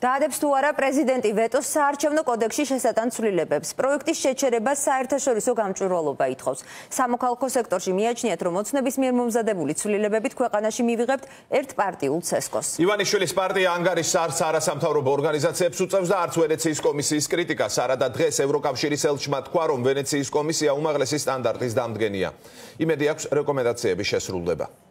დაადებს თუ არა პრეზიდენტი ვეტოს საარჩევნო კოდექსში შესატან ცვლილებებს. პროექტის შეჩერება საერთაშორისო გამჭვირვალობა ითხოვს. სამოქალაქო სექტორში მიაჩნიათ, რომ ოცნების მიერ მომზადებული ცვლილებებით ქვეყანაში მივიღებთ ერთპარტიულ ცესკოს. ივანიშვილის პარტია ანგარიშს არც არასამთავრობო ორგანიზაციებს უწევს და არც ვენეციის კომისიის კრიტიკას. არადა დღეს ევროკავშირის ელჩმა თქვა, რომ ვენეციის კომისია უმაღლესი სტანდარტის დამდგენია. იმედი აქვს რეკომენდაციების შესრულდება.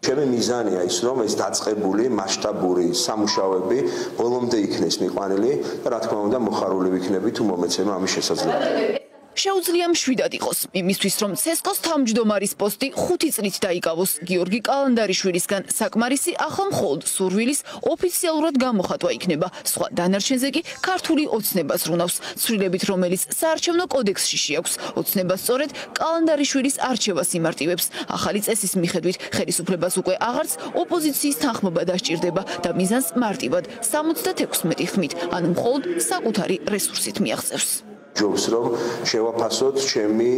ჩემი მიზანია ის რომ ეს დაწყებული მასშტაბური სამუშაოები ბოლომდე იქნეს მიყვანილი და რა თქმა უნდა მოხარული ვიქნები თუ მომეცემა ამის შესაძლებლობა შეუძლია მშვიდად იყოს. იმისთვის რომ ცესკოს თავმჯდომარის პოსტი 5 წლით დაიკავოს გიორგი კალანდარიშვილისგან. საკმარისი ახლა მხოლოდ სურვილის ოფიციალურად გამოხატვა იქნება. სხვა დანარჩენზე კი ქართული ოცნებას რუნავს. ცვლილებით რომელიც საარჩევნო კოდექსში შეაქვს. ოცნებას სწორედ კალანდარიშვილის არჩევას იმარტივებს ახალი წესის მიხედვით ხელისუფლებას უკვე აღარც ოპოზიციის თანხმობა დასჭირდება და მიზანს მარტივად 76 ხმით ანუ მხოლოდ საკუთარი რესურსით მიაღწევს ჯობს რომ შევაფასოთ ჩემი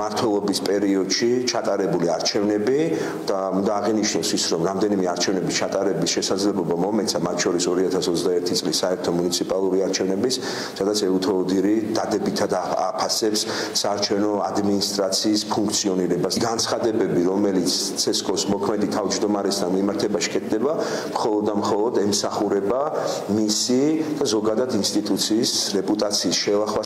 მართლობის პერიოდში ჩატარებული არჩევნები და უნდა აღინიშნოს ის რომ რამდენიმე არჩევნების ჩატარების შესაძლებლობა მომეცა მათ შორის 2021 წლის საერთო მუნიციპალური არჩევნების სადაც ეუთოოდირი დადებითად აფასებს საარჩევნო ადმინისტრაციის ფუნქციონირებას განცხადებები რომელიც ცესკოს მოქმედი თავმჯდომარესთან მიმართება შეკეთდება მხოლოდ და მხოლოდ ემსახურება მისი და ზოგადად ინსტიტუციის რეპუტაციის შელახვას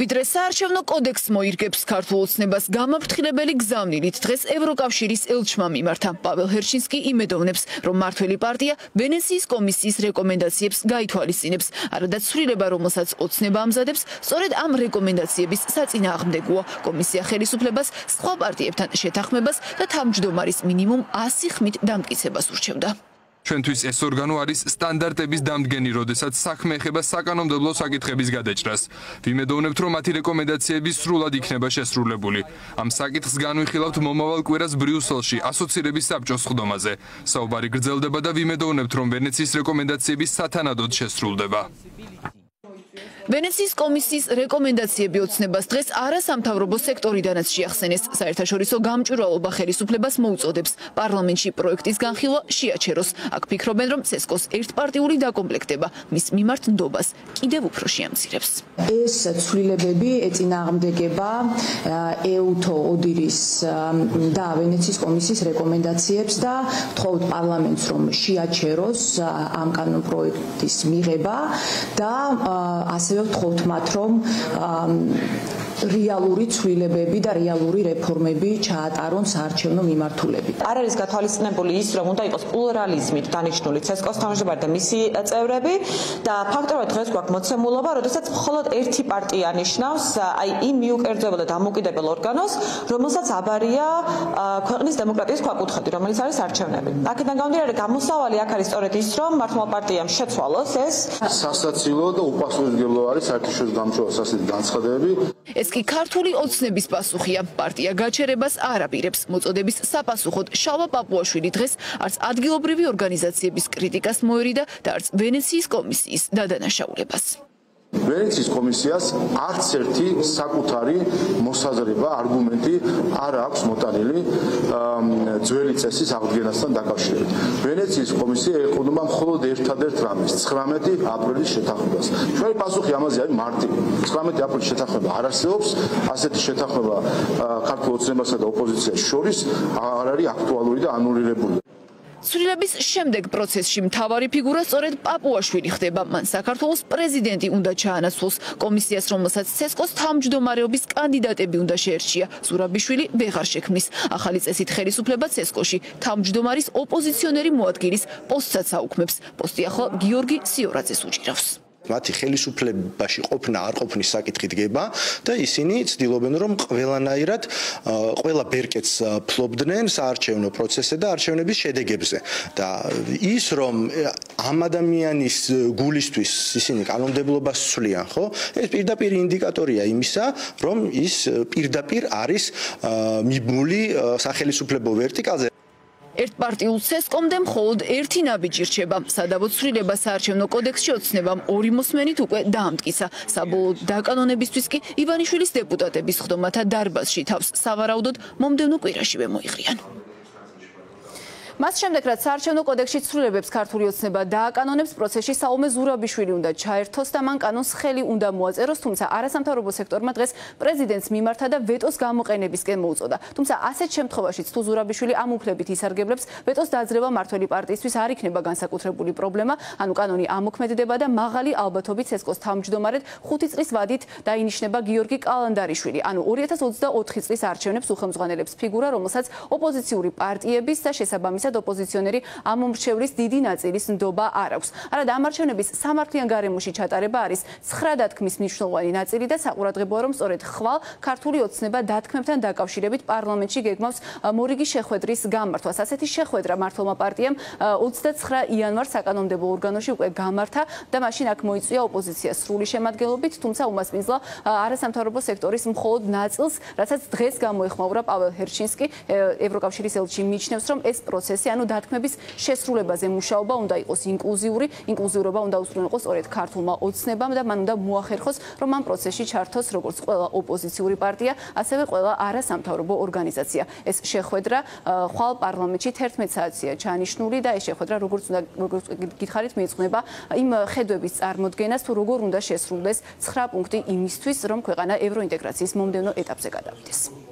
ვიდრე საარჩევნო კოდექს მოირგებს ქართულ ოცნებას გამაფრთხილებელი გზავნილით დღეს ევროკავშირის ელჩმა მიმართა. პაველ ჰერშინსკი იმედოვნებს, რომ მართველი პარტია ვენეციის კომისიის რეკომენდაციებს გაითვალისწინებს, არადა ცვლილება, რომელსაც ოცნება ამზადებს, სწორედ ამ რეკომენდაციების საწინააღმდეგოა. კომისია ხელისუფლებას სხვა პარტიებთან შეთანხმებას და თავმჯდომარის მინიმუმ 100 ხმით დამტკიცებას ურჩევდა. ჩვენთვის ეს ორგანო არის სტანდარტების დამდგენი, როდესაც საქმე ეხება საკანონმდებლო საკითხების გადაჭრას. ვიმედოვნებთ, რომ მათი რეკომენდაციები სრულად იქნება შესრულებული. ამ საკითხს განვიხილავთ მომავალ კვირას ბრიუსელში ასოცირების საბჭოს ხდომაზე. საუბარი გრძელდება და ვიმედოვნებთ, რომ ვენეციის რეკომენდაციები სათანადოდ შესრულდება. ვენეციის კომისიის რეკომენდაციები ოცნებას დღეს არასამთავრობო სექტორიდანაც შეახსენეს. საერთაშორისო გამჭვირვალობა ხელისუფლებას მოუწოდებს პარლამენტში პროექტის განხილვა შეაჩეროს. აქ ფიქრობენ, რომ ცესკოს ერთპარტიული დაკომპლექტება მის მიმართ ნდობას კიდევ უფრო შეამცირებს. ეს ცვლილებები ეწინააღმდეგება ეუთო ოდირის და ვენეციის კომისიის რეკომენდაციებს და თხოვთ პარლამენტს რომ შეაჩეროს ამ კანონპროექტის მიღება და ასევე ასევე ვთხოვთ მათ რომ რეალური ცვლილებები და რეალური რეფორმები ჩაატარონ საარჩევნო მიმართულებით. არ არის გათვალისწინებული ის, რომ უნდა იყოს პლურალიზმით დანიშნული ცესკოს თავმჯდომარე და მისი წევრები და ფაქტორად დღეს გვაქვს მოცემულობა, როდესაც მხოლოდ ერთი პარტია ნიშნავს აი იმ მიუკერძებელ და დამოუკიდებელ ორგანოს, რომელსაც აბარია ქვეყნის დემოკრატიის ქვაკუთხედი, რომელიც არის არჩევნები. აქედან გამომდინარე, გამოსავალი აქ არის სწორედ ის, რომ მართლმა პარტიამ შეცვალოს ეს სასაცილო და უპასუხისმგებლო არის საერთაშორისო გამჭვირვალობის ასეთი განცხადებები. ეს კი ქართული ოცნების პასუხია. პარტია გაჩერებას არ აპირებს. მოწოდების საპასუხოდ შალვა პაპუაშვილი დღეს არც ადგილობრივი ორგანიზაციების კრიტიკას მოერიდა და არც ვენეციის კომისიის დადანაშაულებას. ვენეციის კომისიას არც ერთი საკუთარი მოსაზრება, არგუმენტი არ აქვს მოტანილი ძველი წესის აღდგენასთან დაკავშირებით. ვენეციის კომისია ეყოდება მხოლოდ ერთადერთ რამეს, 19 აპრილის შეთანხმებას. ჩვენი პასუხი ამაზე არის მარტივი. 19 აპრილის შეთანხმება არ არსებობს, ასეთი შეთანხმება ქართულ ოცნებასა და ოპოზიციას შორის არ არის აქტუალური და ანულირებული. ცვლილების შემდეგ პროცესში მთავარი ფიგურა სწორედ პაპუაშვილი ხდება. მან საქართველოს პრეზიდენტი უნდა ჩაანაცვლოს კომისიას, რომელსაც ცესკოს თავმჯდომარეობის კანდიდატები უნდა შეერჩია. ზურაბიშვილი ვეღარ შექმნის. ახალი წესით ხელისუფლება ცესკოში თავმჯდომარის ოპოზიციონერი მოადგილის პოსტსაც აუქმებს. პოსტი ახლა გიორგი სიორაძეს უჭირავს. მათი ხელისუფლებაში ყოფნა არ ყოფნის საკითხი დგება და ისინი ცდილობენ რომ ყველანაირად ყველა ბერკეტს ფლობდნენ საარჩევნო პროცესზე და არჩევნების შედეგებზე. და ის რომ ამ ადამიანის გულისთვის ისინი კანონმდებლობას ცვლიან ხო ეს პირდაპირ ინდიკატორია იმისა რომ ის პირდაპირ არის მიბმული სახელმწიფო ვერტიკალზე ერთპარტიულ ცესკომდე მხოლოდ ერთი ნაბიჯი რჩება. სადავოცვლილება საარჩევნო კოდექსში ოცნებამ ორი მოსმენით უკვე დაამტკიცა. საბოლოო დაკანონებისთვის კი ივანიშვილის დეპუტატების ხდომათა დარბაზში თავს სავარაუდოდ მომდევნო კვირაშივე მოიღრიან. მას შემდეგ რაც საარჩევნო კოდექსში ცვლილებებს ქართული ოცნება დააკანონებს პროცესში საომე ზურაბიშვილი უნდა ჩაერთოს და მან კანონს ხელი უნდა მოაწეროს თუმცა არასამთავრობო სექტორმა დღეს პრეზიდენტს მიმართა და ვეტოს გამოყენებისკენ მოუწოდა. თუმცა ასეთ შემთხვევაში თუ ზურაბიშვილი ამ უფლებით ისარგებლებს ვეტოს დაძრება მართველი პარტიისთვის არ იქნება განსაკუთრებული პრობლემა. ანუ კანონი ამოქმედდება და მაღალი ალბათობით ცესკოს თავმჯდომარედ 5 წლის ვადით დაინიშნება გიორგი კალანდარიშვილი. ანუ 2024 წლის არჩევნებს უხელმძღვანელებს ფიგურა რომელსაც ოპოზიციური პარტიების და შესაბამისად ერთად ოპოზიციონერი ამ მომრჩევლის დიდი ნაწილის ნდობა არ აქვს. არადა ამარჩევნების სამართლიან გარემოში ჩატარება არის ცხრა დათქმის მნიშვნელოვანი ნაწილი და საყურადღებოა რომ სწორედ ხვალ ქართული ოცნება დათქმებთან დაკავშირებით პარლამენტში გეგმავს მორიგის შეხვედრის გამართვას. ასეთი შეხვედრა მართლმა პარტიამ 29 იანვარს საკანონმდებლო ორგანოში უკვე გამართა და მაშინ აქ მოიწვია ოპოზიცია სრული შემადგენლობით, თუმცა უმასპინძლა არასამთავრობო სექტორის მხოლოდ ნაწილს, რასაც დღეს გამოეხმაურა პაველ ჰერჩინსკი, ევროკავშირის ელჩი მიჩნევს, რომ ეს პროცესი ანუ დათქმების შესრულებაზე მუშაობა უნდა იყოს ინკლუზიური, ინკლუზიურობა უნდა უსწრუნველყოს სწორედ ქართულმა ოცნებამ და მან უნდა მოახერხოს, რომ ამ პროცესში ჩართოს როგორც ყველა ოპოზიციური პარტია, ასევე ყველა არასამთავრობო ორგანიზაცია. ეს შეხვედრა ხვალ პარლამენტში 11 საათია ჩანიშნული და ეს შეხვედრა როგორც უნდა როგორც გითხარით მიეძღვნება იმ ხედვების წარმოქმნას, თუ როგორ უნდა შესრულდეს 9 პუნქტი იმისთვის, რომ ქვეყანა ევროინტეგრაციის მომდევნო ეტაპზე გადავიდეს.